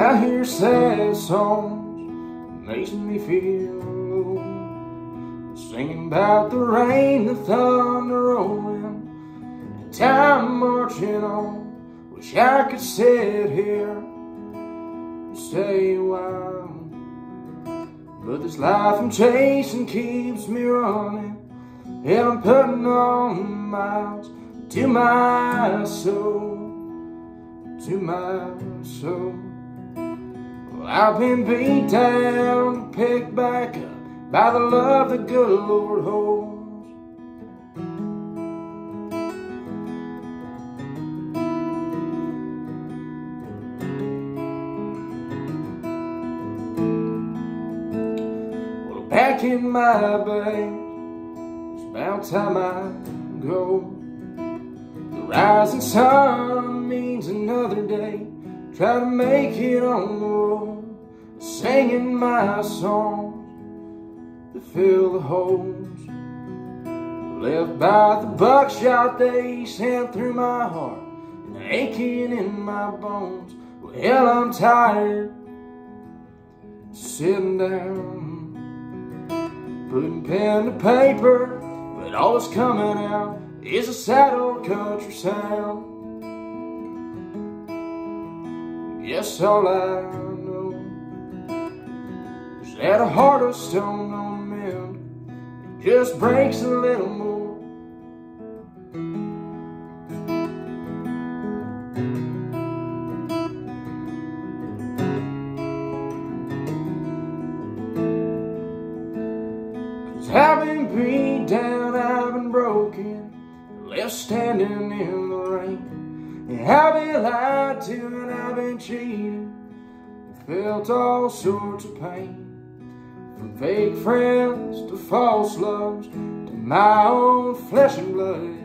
I hear sad songs, makes me feel low. Singing about the rain, the thunder rolling, and time marching on. Wish I could sit here and stay a while. But this life I'm chasing keeps me running, and I'm putting on miles to my soul, to my soul. Well, I've been beat down, picked back up by the love the good Lord holds. Well, back in my bed, it's about time I go. The rising sun means another day. Try to make it on the road, singing my songs to fill the holes left by the buckshot they sent through my heart and aching in my bones. Well, I'm tired sitting down, putting pen to paper, but all that's coming out is a sad old country sound. Yes, all I know is that a heart of stone on mend just breaks a little more. Cause I've been beat down, I've been broken, left standing in I've been lied to and I've been cheated, felt all sorts of pain. From fake friends to false loves to my own flesh and blood.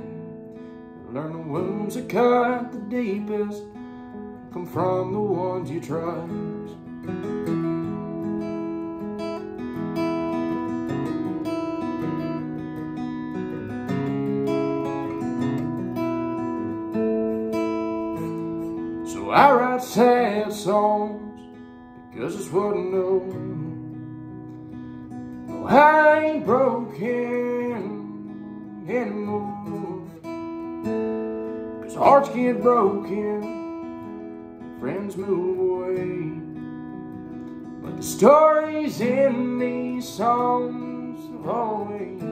Learn the wounds that cut the deepest come from the ones you trust. I write sad songs because it's what I know. No, I ain't broken anymore. Cause hearts get broken, friends move away. But the stories in these songs always